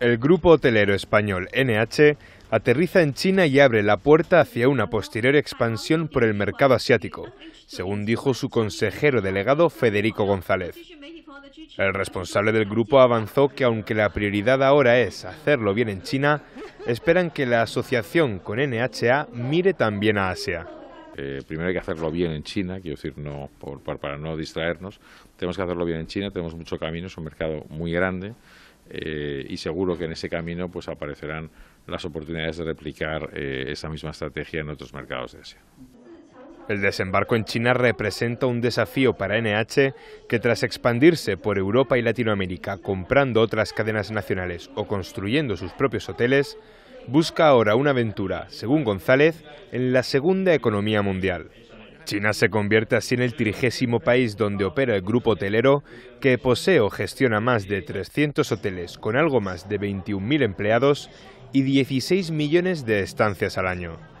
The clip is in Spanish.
El grupo hotelero español NH aterriza en China y abre la puerta hacia una posterior expansión por el mercado asiático, según dijo su consejero delegado Federico González. El responsable del grupo avanzó que aunque la prioridad ahora es hacerlo bien en China, esperan que la asociación con NHA mire también a Asia. Eh, primero hay que hacerlo bien en China, quiero decir, no para no distraernos. Tenemos que hacerlo bien en China, tenemos mucho camino, es un mercado muy grande eh, y seguro que en ese camino pues aparecerán las oportunidades de replicar eh, esa misma estrategia en otros mercados de Asia. El desembarco en China representa un desafío para NH que tras expandirse por Europa y Latinoamérica comprando otras cadenas nacionales o construyendo sus propios hoteles, busca ahora una aventura, según González, en la segunda economía mundial. China se convierte así en el trigésimo país donde opera el grupo hotelero, que posee o gestiona más de 300 hoteles con algo más de 21.000 empleados y 16 millones de estancias al año.